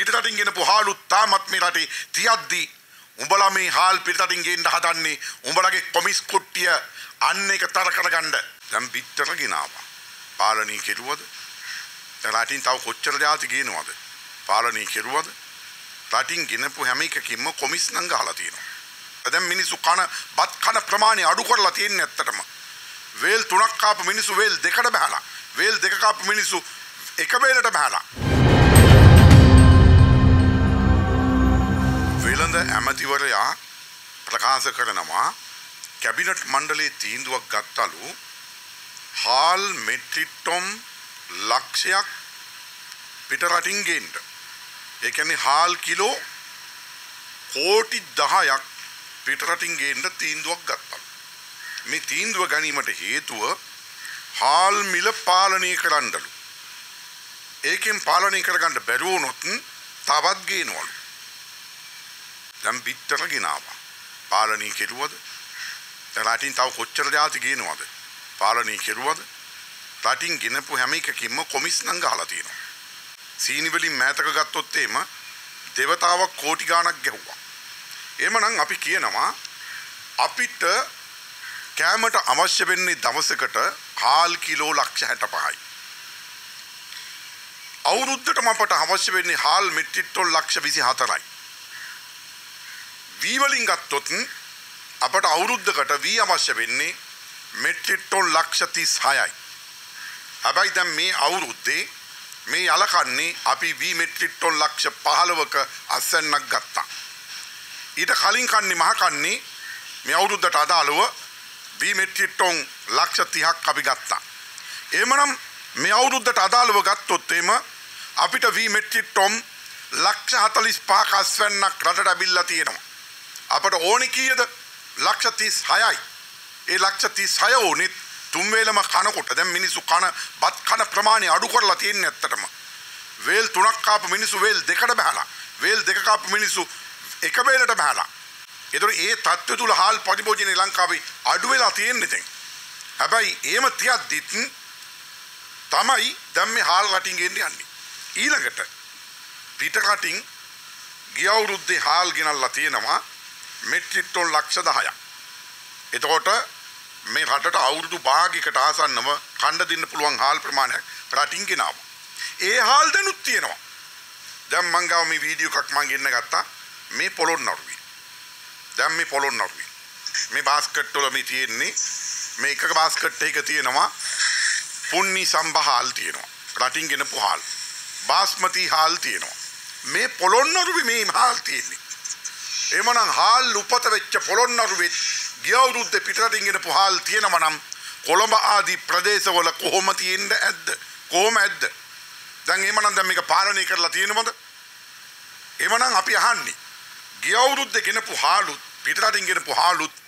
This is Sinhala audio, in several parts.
පිටරටින් ගෙනපු හාලුත් තාමත් මේ රටේ තියද්දී උඹලා මේ හාල් පිටරටින් ගේන්න හදන්නේ උඹලගේ කොමිස් කුට්ටිය අන්න එක තර කරගන්න. දැන් පිටර ගෙනාවා. පාලනය කෙරුවද? දැන් රටින් තව කොච්චර જાති ගේනවද? පාලනය කෙරුවද? රටින් ගෙනපු හැම එකකින්ම කොමිස් නම් ගහලා තියෙනවා. දැන් මිනිස්සු කන බත් කන ප්‍රමාණය අඩු කරලා තියෙන්නේ ඇත්තටම. වේල් තුනක් කාපු මිනිස්සු වේල් දෙකට බහලා. වේල් දෙක කාපු මිනිස්සු එක වේලට බහලා. වෙළඳ ඇමතිවරයා ප්‍රකාශ කරනවා කැබිනට් මණ්ඩලයේ තීන්දුවක් ගත්තලු හාල් මෙට්‍රිට්ටොම් ලක්ෂයක් පිටරටින් ගේන්න. ඒ කියන්නේ හාල් කිලෝ කෝටි 10ක් පිටරටින් ගේන්න තීන්දුවක් ගත්තා. මේ තීන්දුව ගැනීමට හේතුව හාල් මිල පාලනය කරන්නලු. ඒකෙන් පාලනය කරගන්න බැරුව වුණොත් තවත් ගේනවලු. දැන් පිටර ගෙනාවා. පාලනය කෙරුවද? රටින් තව කොච්චර જાති ගේනවද? පාලනය කෙරුවද? රටින් ගෙනපු හැම එකකින්ම කොමිස් නම් ගහලා තියෙනවා. සීනි වලින් මෑතක ගත්තොත් එම දෙවතාවක් කෝටි ගාණක් ගැහුවා. එහෙමනම් අපි කියනවා අපිට කෑමට අවශ්‍ය වෙන්නේ දවසකට හාල් කිලෝ ලක්ෂ 65යි. අවුරුද්දටම අපට අවශ්‍ය වෙන්නේ හාල් මෙට්‍රික් ටොන් ලක්ෂ 24යි. වී වලින් ගත්තොත් අපට අවුරුද්දකට වී අවශ්‍ය වෙන්නේ මෙට්‍රික් ටොන් ලක්ෂ 36යි. හැබැයි දැන් මේ අවුරුද්දේ මේ යලකන්නේ අපි වී මෙට්‍රික් ටොන් ලක්ෂ 15ක අස්සන්නක් ගත්තා. ඊට කලින් කන්නේ මහ කන්නේ මේ අවුරුද්දට අදාළව වී මෙට්‍රික් ටොන් ලක්ෂ 30ක් අපි ගත්තා. එහෙමනම් මේ අවුරුද්දට අදාළව ගත්තොත් එම අපිට වී මෙට්‍රික් ටොන් ලක්ෂ 45ක අස්වැන්නක් රටට ඇවිල්ලා තියෙනවා. අපට ඕනි කීයද? ලක්ෂ 36යි. ඒ ලක්ෂ 36 ඕනෙත් තුන් වේලම කනකොට දැන් මිනිස්සු කන බත් කන ප්‍රමාණය අඩු කරලා තියෙන්නේ ඇත්තටම. වේල් තුනක් කාපු මිනිස්සු වේල් දෙකට බහලා. වේල් දෙක කාපු මිනිස්සු එක වේලට බහලා. ඒතර ඒ තත්ත්වය තුල හාල් පරිභෝජනය ලංකාවේ අඩු වෙලා තියෙන්නේ දැන්. හැබැයි එහෙම තියද්දිත් තමයි දැන් මේ හාල් රටින් ගෙන්නේ යන්නේ. ඊළඟට පිට රටින් ගිය අවුරුද්දේ හාල් ගෙනල්ලා තියෙනවා මෙට්‍රික් ටොන් ලක්ෂ 10ක්. එතකොට මේ රටට අවුරුදු භාගයකට ආසන්නව කණ්ඩ දෙන්න පුළුවන් හාල් ප්‍රමාණයක් රටින් ගෙනාවා. ඒ හාල් දැනුත් තියෙනවා. දැන් මං ගාව මේ වීඩියෝ එකක් මං ගෙන්න ගත්තා මේ පොළොන්නරුවේ. දැන් මේ පොළොන්නරුවේ. මේ බාස්කට් වල මේ තියෙන්නේ මේ එක බාස්කට් එකක තියෙනවා පුන්නි සම්බහාල් තියෙනවා. රටින් ගෙනපු හාල්. බාස්මති හාල් තියෙනවා. මේ පොළොන්නරුවේ මේ හාල් තියෙන්නේ. එමනම් හාල් උපත වෙච්ච පොළොන්නරුවේ ගිය අවුරුද්දේ පිටරටින් ගෙනපු හාල් තියෙනවා නම් කොළඹ ආදී ප්‍රදේශවල කොහොම තියෙන්න ඇද්ද? කොහොම ඇද්ද? දැන් එහෙමනම් දැන් මේක පාලනය කරලා තියෙනවද? එහෙමනම් අපි අහන්නේ ගිය අවුරුද්දේ ගෙනපු හාලුත් පිටරටින් ගෙනපු හාලුත්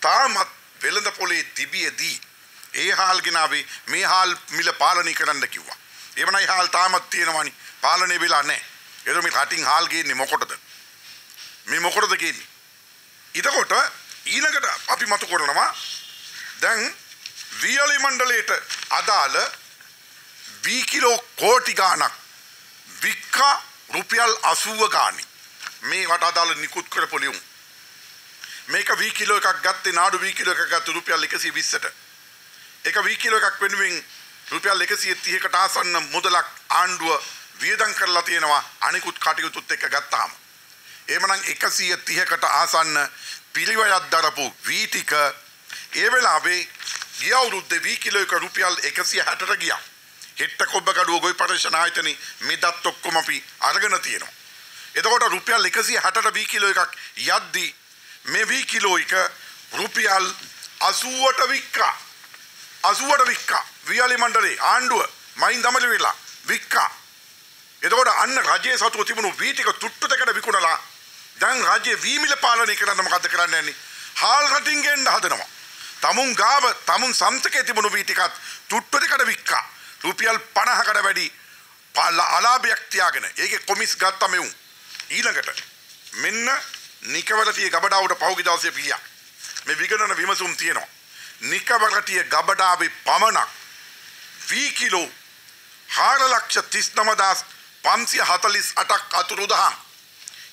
තාමත් වෙළඳ පොලේ තිබියදී ඒ හාල් ගෙනාවේ මේ හාල් මිල පාලනය කරන්න කිව්වා. එහෙමනම් හාල් තාමත් තියෙනවනි පාලනය වෙලා නැහැ. ඒක මේ රටින් හාල් ගේන්නේ මොකටද? මේ මොකටද ගේන්නේ? ඊටකොට ඊළඟට අපි මතු කරනවා දැන් වියලි මණ්ඩලයට අදාළ වී කිලෝ කෝටි ගාණක් වික්කා රුපියල් 80 ගාණි. මේ වට අදාළ නිකුත් කරපු ලියුම්. මේක වී කිලෝ එකක් ගත්තේ නාඩු වී කිලෝ එකක් ගත්ත රුපියල් 120ට ඒක වී කිලෝ එකක් වෙනුවෙන් රුපියල් 130කට ආසන්න මුදලක් ආණ්ඩුව වියදම් කරලා තියෙනවා අනිකුත් කටයුතුත් එක්ක ගත්තාම. එහෙමනම් 130කට ආසන්න පිළිවෙලක් දරපු වී ටික ඒ වෙලාවේ ගිය අවුරුද්දේ වී කිලෝ එක රුපියල් 160ට ගියා. හෙට්ට කොබ්බ කඩුව ගොවි පරීක්ෂණ ආයතනේ මෙදත් ඔක්කොම අපි අරගෙන තියෙනවා. එතකොට රුපියල් 160ට වී කිලෝ එකක් යද්දී මේ වී කිලෝ එක රුපියල් 80ට වික්කා. 80ට වික්කා. වියලි මණ්ඩලේ ආණ්ඩුව මයින් දමල වෙලා වික්කා. එතකොට අන්න රජයේ සතුව තිබුණු වී ටික තුට්ටු දෙකට විකුණලා දැන් රජයේ වී මිල පාලනය කරන්න මොකද්ද කරන්න යන්නේ? හාල් රටින් ගෙන්න හදනවා. තමුන් ගාව තමුන් සම්තකේ තිබුණු වී ටිකත් තුට්ටු දෙකට වික්කා. රුපියල් 50කට වැඩි අලාභයක් තියාගෙන ඒකේ කොමිස් ගත්තා මෙවුන්. ඊළඟට මෙන්න නිකවලතිය ගබඩාවට පහුගිය දවසේ පියා. මේ විගණන විමසුම් තියෙනවා. නිකවලතිය ගබඩාවේ පමණක් වී කිලෝ 4 ලක්ෂ 39000 පන්සිය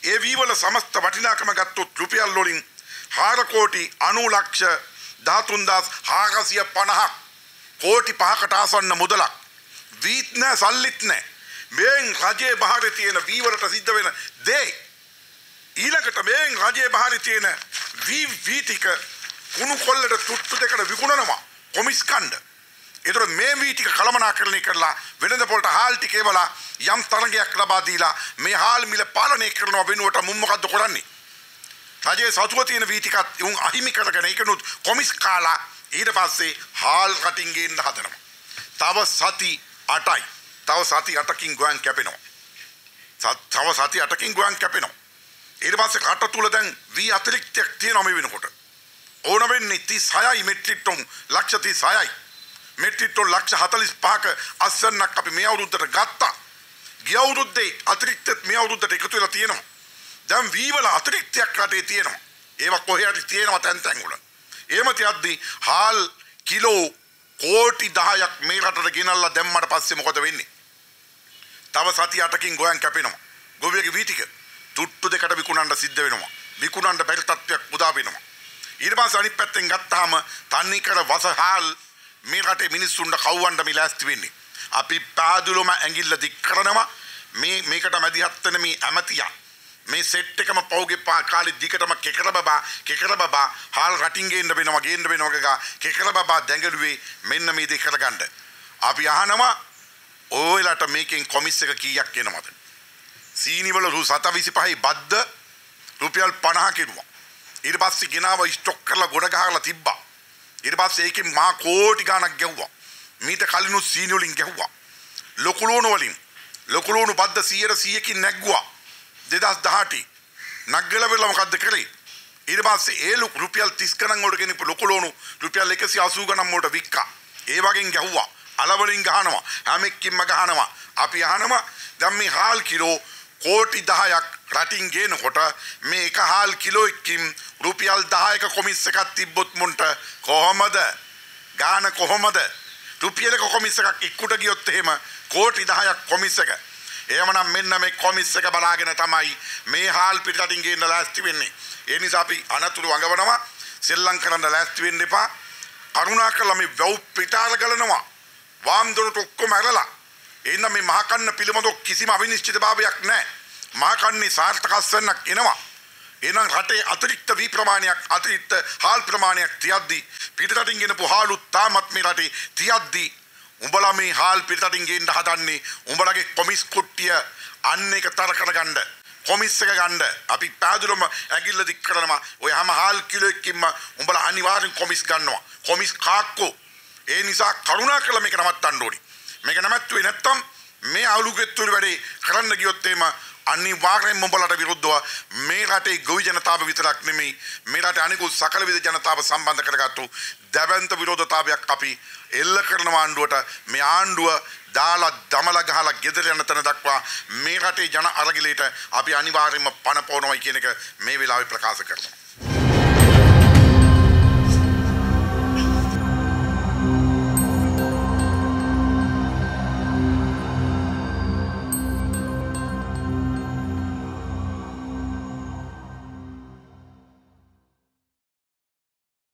හතලිස් අටක් අතුරුදහම්. ඒ වීවල සමස්ත වටිනාකම ගත්තොත් රුපියල් ලොලින් හාරකෝටි අනුලක්ෂ ධාතුන්දස් හාගසිය පණහක් කෝටි පහකට ආසන්න මුදලක්. වීත් නෑ සල්ලිත් නෑ. මෙයෙන් රජයේ බහර තියෙන වීවලට සිද්ධ වෙන දේ. ඊළඟට මෙයෙන් රජයේ බහර තියෙන වී වීටික කුණු කොල්ලට තුට්ටු දෙකට විකුණනවා කොමිස් කණ්ඩ. එතර මේ වීටික කළමනාකරණය කරලා වෙනද පොලට හාල් ටික ඒවලා යම් තරගයක් ලබා දීලා මේ හාල් මිල පාලනය කරනවා වෙනුවට මුන් මොකද්ද කරන්නේ? රජයේ සතුව තියෙන වීටිකත් උන් අහිමි කරගෙන ඒකනුත් කොමිස් කාලා ඊට පස්සේ හාල් රටින් ගේන්න හදනවා. තව සති 8යි. තව සති 8කින් ගුවන් කැපෙනවා. තව සති 8කින් ගුවන් කැපෙනවා. ඊට පස්සේ කට තුල දැන් වී අතිරික්තයක් තියෙනවා මේ වෙනකොට. ඕන වෙන්නේ 36යි මෙට්‍රික් ටොන් ලක්ෂ 36යි. මෙට්‍රික් ටොන් ලක්ෂ 45ක අස්සන්නක් අපි මේ අවුරුද්දට ගත්තා. ගිය අවුරුද්දේ අතිරික්තත් මේ අවුරුද්දට එකතු වෙලා තියෙනවා. දැන් වීවල අතිරික්තයක් රටේ තියෙනවා. ඒවා කොහේ හරි තියෙනවා තැන් තැන් වල. එහෙම තියද්දි හාල් කිලෝ කෝටි 10ක් මේ රටට ගෙනල්ලා දැම්මට පස්සේ මොකද වෙන්නේ? තව සති 8කින් ගෝයන් කැපෙනවා. ගොවියගේ වී ටික තුට්ටු දෙකට විකුණන්න සිද්ධ වෙනවා. විකුණන්න බැරි තත්ත්වයක් උදා වෙනවා. ඊට පස්සේ අනිත් පැත්තෙන් ගත්තාම තන්නේ කර වසහාල් මේ රටේ මිනිස්සුන්ට කවවන්න මේ ලෑස්ති වෙන්නේ. අපි පාදුලම ඇඟිල්ල දික් කරනවා මේ මේකට මැදිහත් වෙන මේ ඇමතියා මේ සෙට් එකම පෞගේ පා කාලේ දිගටම කෙකර බබා කෙකර බබා හාල් රටින් ගේන්න වෙනවා ගේන්න වෙනවා ගා කෙකර බබා දැඟලුවේ මෙන්න මේ දේ කරගන්න. අපි අහනවා ඔයලාට මේකෙන් කොමිස් එක කීයක් එනවද? සීනිවල රු 725යි බද්ද රුපියල් 50 කෙරුවා. ඊට පස්සේ ගෙනාව ස්ටොක් කරලා ගොඩ ගහලා තිබ්බා. ඊට පස්සේ ඒකෙන් මා කෝටි ගණක් ගැව්වා. මීට කලිනුත් සීනි වලින් ගැහුවා. ලොකු ලුණු වලින් ලොකු ලුණු බද්ද 100 100කින් නැග්ගුවා. 2018 නග්ගල වෙලා මොකද්ද කරේ? ඊට පස්සේ ඒ රුපියල් 30 ගණන් වලට ගෙනිපු ලොකු ලුණු රුපියල් 180 ගණන් වලට වික්කා. ඒ වගේ ගැහුවා. අලවලින් ගහනවා. හැම එක්කින්ම ගහනවා. අපි අහනවා දැන් මේ හාල් කිලෝ කෝටි 10ක් රටින් ගේනකොට මේ එක හාල් කිලෝ එකකින් රුපියල් 10ක කොමිස් එකක් තිබ්බොත් මුන්ට කොහොමද? ගාන කොහොමද? රුපියලක කොමිස් එකක් ඉක්කුට ගියොත් එහෙම කෝටි 10ක් කොමිස් එක. එහෙමනම් මෙන්න මේ කොමිස් එක බලාගෙන තමයි මේ හාල් පිටරටින් ගේන්න ලෑස්ති වෙන්නේ. ඒ නිසා අපි අනතුරු අඟවනවා. සෙල්ලම් කරන්න ලෑස්ති වෙන්න එපා. කරුණාකරලා මේ වැව් පිටාර ගලනවා. වාම් දොරට ඔක්කොම ඇරලා. එහෙනම් මේ මහකන්න පිළිබඳව කිසිම අවිනිශ්චිතභාවයක් නැහැ. මහකන්නේ සාර්ථකස්වන්නක් එනවා. එහෙනම් රටේ අතිරික්ත වී ප්‍රමාණයක් අතිරික්ත හාල් ප්‍රමාණයක් තියද්දි පිටරටින් ගෙනපු හාලුත් තාමත් මේ රටේ තියද්දි උඹලා මේ හාල් පිටරටින් ගේන්න හදන්නේ උඹලගේ කොමිස් කුට්ටිය අන්න එක තර කරගන්න. කොමිස් එක ගන්න. අපි පැහැදිලිවම ඇඟිල්ල දික් කරනවා. ඔය හැම හාල් කිලෝ එකකින්ම උඹලා අනිවාර්යෙන් කොමිස් ගන්නවා. කොමිස් කාක්කෝ. ඒ නිසා කරුණා කරලා මේක නවත්තන්න ඕනි. මේක නවත්තුවේ නැත්තම් මේ අවුලුගෙත්තුරු වැඩේ කරන්න ගියොත් එහෙම අනිවාර්යෙන් උඹලට විරුද්ධව මේ රටේ ගොවි ජනතාව විතරක් නෙමෙයි මේ රටේ අනිකුත් සකල විද ජනතාව සම්බන්ධ කරගත්තු දැවැන්ත විරෝධතාවයක් අපි එල්ල කරන ආණ්ඩුවට මේ ආණ්ඩුව දාලා දමල ගහලා ගෙදර යන තැන දක්වා මේ රටේ ජන අරගලයට අපි අනිවාර්යයෙන්ම පණ පොවනවයි කියන එක මේ වෙලාවේ ප්‍රකාශ කරනවා.